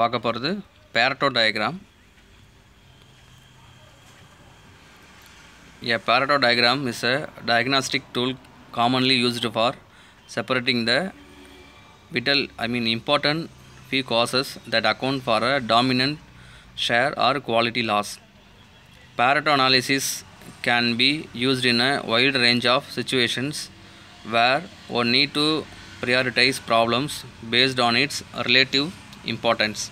பார்க்க போகிறது Pareto diagram A Pareto diagram is a diagnostic tool commonly used for separating the vital, I mean important few causes that account for a dominant share or quality loss. Pareto analysis can be used in a wide range of situations where one need to prioritize problems based on its relative importance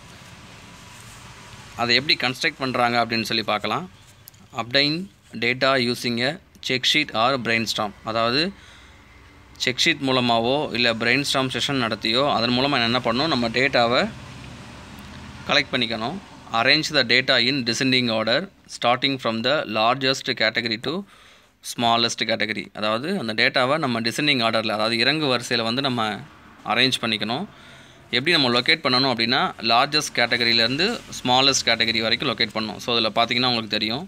அதை எப்படி construct பண்ணுறாங்க அப்படின்னு சொல்லி பார்க்கலாம். Obtain data using a check sheet or brainstorm அதாவது check sheet மூலமாகவோ இல்லை brain ஸ்டாம் session நடத்தியோ அதன் மூலமாக என்ன பண்ணணும்? நம்ம டேட்டாவை கலெக்ட் பண்ணிக்கணும். Arrange the data in descending order starting from the largest category to smallest category அதாவது அந்த டேட்டாவை நம்ம டிசெண்டிங் ஆர்டரில் அதாவது இறங்கு வரிசையில் வந்து நம்ம அரேஞ்ச் பண்ணிக்கணும். எப்படி நம்ம லொக்கேட் பண்ணணும் அப்படின்னா லார்ஜஸ்ட் கேட்டகரியிலேருந்து ஸ்மாலஸ்ட் கேட்டகரி வரைக்கும் லொக்கேட் பண்ணணும். ஸோ அதில் பார்த்தீங்கன்னா உங்களுக்கு தெரியும்.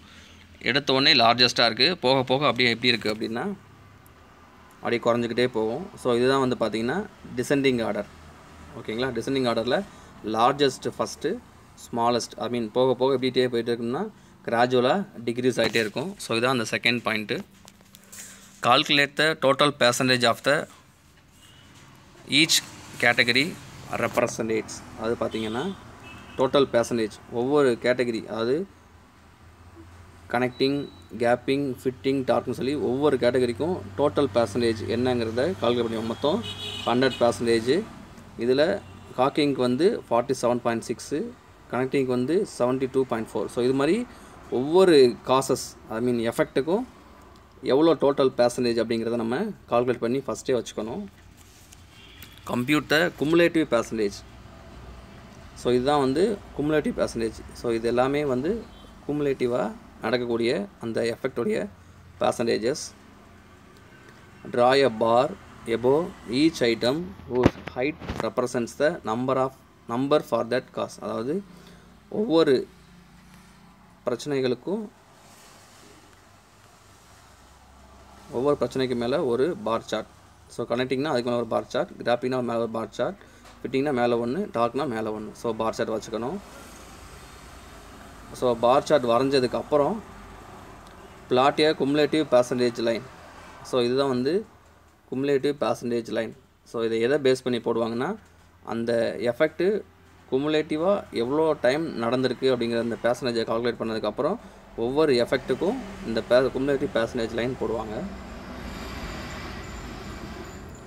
எடுத்த உடனே லார்ஜஸ்ட்டாக இருக்குது போக போக அப்படியே எப்படி இருக்குது அப்படின்னா அப்படியே குறைஞ்சிக்கிட்டே போகும். ஸோ இதுதான் வந்து பார்த்திங்கன்னா டிசெண்டிங் ஆர்டர் ஓகேங்களா டிசெண்டிங் ஆர்டரில் largest first smallest I mean போக போக எப்படிட்டே போயிட்டு இருக்குன்னா கிராஜுவலாக டிக்ரீஸ் ஆகிட்டே இருக்கும். ஸோ இதுதான் அந்த second point calculate the total percentage of the each category represents அது பார்த்திங்கன்னா டோட்டல் பேசன்டேஜ் ஒவ்வொரு கேட்டகரி அதாவது கனெக்டிங் கேப்பிங் ஃபிட்டிங் டார்க்னு சொல்லி ஒவ்வொரு கேட்டகரிக்கும் டோட்டல் பேசன்டேஜ் என்னங்கிறத கால்குலேட் பண்ணி மொத்தம் ஹண்ட்ரட் பேசன்டேஜ் இதில் காக்கிங்க்கு வந்து ஃபார்ட்டி செவன் பாயிண்ட் சிக்ஸு கனெக்டிங்க்கு வந்து seventy two point four so இது மாதிரி ஒவ்வொரு காசஸ் ஐ மீன் எஃபெக்ட்டுக்கும் எவ்வளோ டோட்டல் பேசன்டேஜ் அப்படிங்கிறத நம்ம கால்குலேட் பண்ணி ஃபஸ்ட்டே வச்சுக்கணும். Compute the cumulative percentage so இதுதான் வந்து குமுலேட்டிவ் பேசன்டேஜ் ஸோ இது எல்லாமே வந்து குமுலேட்டிவாக நடக்கக்கூடிய அந்த எஃபெக்டுடைய percentages draw a bar above each item whose height represents the number of number for that cause அதாவது ஒவ்வொரு பிரச்சனைகளுக்கும் ஒவ்வொரு பிரச்சனைக்கு மேலே ஒரு பார் சார்ட் ஸோ கனெக்டிங்னா அதுக்கு மேலே ஒரு பார் சார்ட் கிராப்பிங்னா மேலே ஒரு பார் சார்ட் ஃபிட்டிங்னா மேலே ஒன்று டார்க்னா மேலே ஒன்று ஸோ பார் சார்ட் வச்சுக்கணும். ஸோ பார் சார்ட் வரைஞ்சதுக்கு அப்புறம் பிளாட்டிய கும்லேட்டிவ் பேசன்டேஜ் லைன் ஸோ இதுதான் வந்து கும்லேட்டிவ் பேசன்டேஜ் லைன் ஸோ இதை எதை பேஸ் பண்ணி போடுவாங்கன்னா அந்த எஃபெக்ட்டு குமுலேட்டிவாக எவ்வளோ டைம் நடந்திருக்கு அப்படிங்கிற அந்த பேசனேஜை கால்குலேட் பண்ணதுக்கப்புறம் ஒவ்வொரு எஃபெக்ட்டுக்கும் இந்த பே குமுலேட்டிவ் பேசனேஜ் லைன் போடுவாங்க.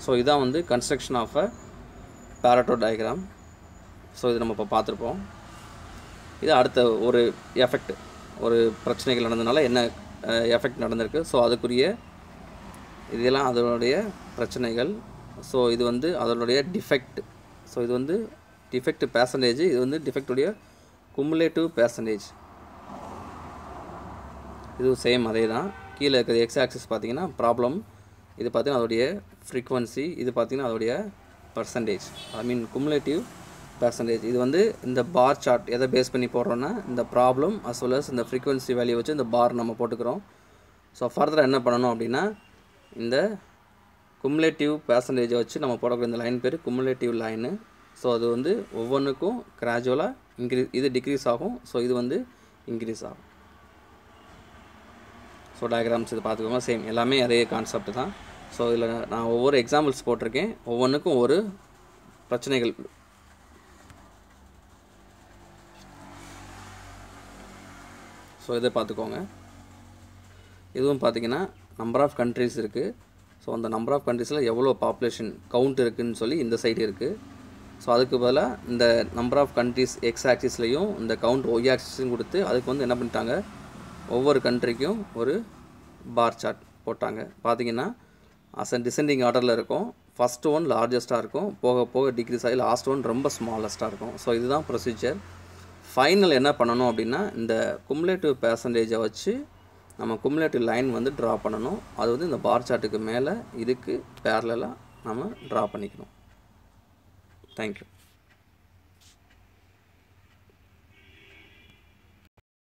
ஸோ இதான் வந்து construction of a Pareto diagram so இது நம்ம இப்போ பார்த்துருப்போம். இது அடுத்த ஒரு எஃபெக்ட் ஒரு பிரச்சனைகள் நடந்ததுனால என்ன எஃபெக்ட் நடந்திருக்கு. ஸோ அதுக்குரிய இதெல்லாம் அதனுடைய பிரச்சனைகள். ஸோ இது வந்து அதனுடைய டிஃபெக்ட் ஸோ இது வந்து டிஃபெக்ட் பேசன்டேஜ் இது வந்து டிஃபெக்டுடைய குமுலேட்டிவ் பேசன்டேஜ் இதுவும் சேம் அதே தான் கீழே இருக்கிற எக்ஸ் ஆக்சிஸ் பார்த்தீங்கன்னா ப்ராப்ளம் இது பார்த்தீங்கன்னா அதோடைய ஃப்ரீக்வன்சி இது பார்த்தீங்கன்னா அதோடைய percentage I mean cumulative percentage இது வந்து இந்த பார் சார்ட் எதை பேஸ் பண்ணி போடுறோன்னா இந்த ப்ராப்ளம் அஸ் வெல் அஸ் இந்த ஃப்ரீக்வன்சி வேல்யூ வச்சு இந்த பார் நம்ம போட்டுக்கிறோம். ஸோ ஃபர்தராக என்ன பண்ணணும் அப்படின்னா இந்த குமுலேட்டிவ் பர்சன்டேஜை வச்சு நம்ம போடக்கூடிய இந்த லைன் பேர் குமுலேட்டிவ் லைனு ஸோ அது வந்து ஒவ்வொன்றுக்கும் கிராஜுவலாக இன்க்ரீஸ் இது டிக்ரீஸ் ஆகும். ஸோ இது வந்து இன்க்ரீஸ் ஆகும். ஸோ டயக்ராம்ஸ் இது பார்த்துக்கோங்க சேம் எல்லாமே அதே கான்செப்ட் தான். ஸோ இதில் நான் ஒவ்வொரு எக்ஸாம்பிள்ஸ் போட்டிருக்கேன். ஒவ்வொன்றுக்கும் ஒரு பிரச்சனைகள். ஸோ இதை பார்த்துக்கோங்க. இதுவும் பார்த்தீங்கன்னா நம்பர் ஆஃப் கண்ட்ரிஸ் இருக்குது ஸோ அந்த நம்பர் ஆஃப் கண்ட்ரிஸில் எவ்வளோ பாப்புலேஷன் கவுண்ட் இருக்குதுன்னு சொல்லி இந்த சைடு இருக்குது ஸோ அதுக்கு பதிலாக இந்த நம்பர் ஆஃப் கண்ட்ரிஸ் எக்ஸ் ஆக்சிஸ்லையும் இந்த கவுண்ட் ஒய் ஆக்சிஸும் கொடுத்து அதுக்கு வந்து என்ன பண்ணிட்டாங்க? ஒவ்வொரு கண்ட்ரிக்கும் ஒரு பார் சார்ட் போட்டாங்க. பார்த்தீங்கன்னா அசன் டிசெண்டிங் ஆர்டரில் இருக்கும். ஃபஸ்ட் ஒன் லார்ஜஸ்ட்டாக இருக்கும். போக போக டிக்ரீஸ் ஆகி லாஸ்ட் ஒன் ரொம்ப ஸ்மாலஸ்ட்டாக இருக்கும். ஸோ இதுதான் ப்ரொசீஜர் ஃபைனல் என்ன பண்ணணும் அப்படின்னா இந்த கும்லேட்டிவ் பேசன்டேஜை வச்சு நம்ம கும்லேட்டிவ் லைன் வந்து ட்ரா பண்ணணும். அது வந்து இந்த பார் சார்ட்டுக்கு மேலே இதுக்கு பேரலாக நம்ம ட்ரா பண்ணிக்கணும். தேங்க்யூ